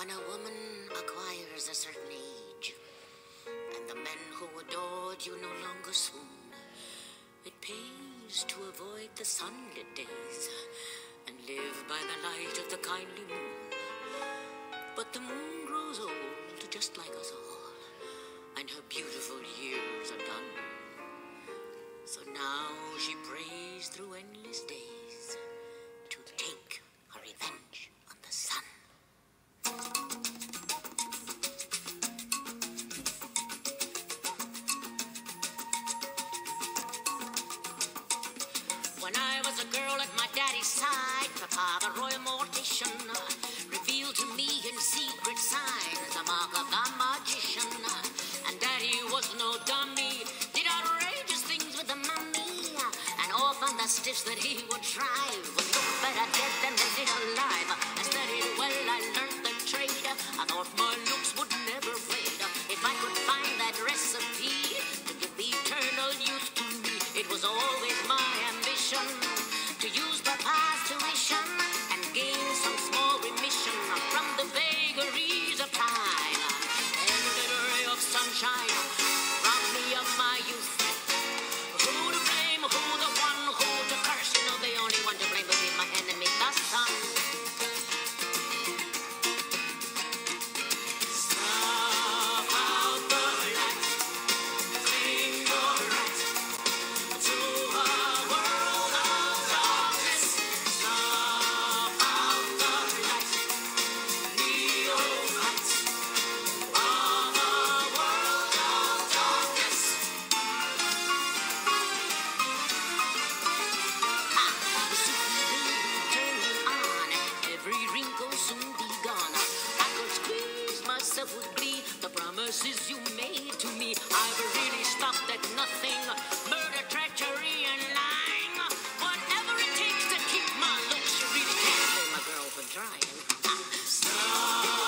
When a woman acquires a certain age, and the men who adored you no longer swoon, it pays to avoid the sunlit days and live by the light of the kindly moon. But the moon grows old, just like us all, and her beautiful years are done. So now she prays through endless days When I was a girl at my daddy's side, Papa, the royal mortician, revealed to me in secret signs the mark of the magician. And daddy was no dummy, did outrageous things with the mummy. And often the stiffs that he would try would look better dead than they did alive. I studied well, I learned the trade. I thought my looks would never fade. If I could find that recipe to give eternal youth to me, it was always sunshine. Robbed me of mercies you made to me. I've really stopped at nothing. Murder, treachery, and lying. Whatever it takes to keep my looks, you really can't say my girl for trying. Stop. Ah.